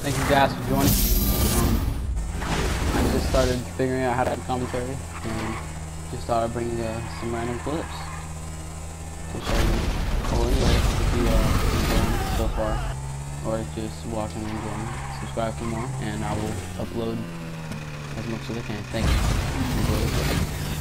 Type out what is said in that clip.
Thank you guys for joining. Um, I just started figuring out how to do commentary and just started bringing uh, some random clips to show you. Well, anyway, if you uh, enjoying so far, or just watching and enjoying, subscribe for more, and I will upload as much as I can. Thank you.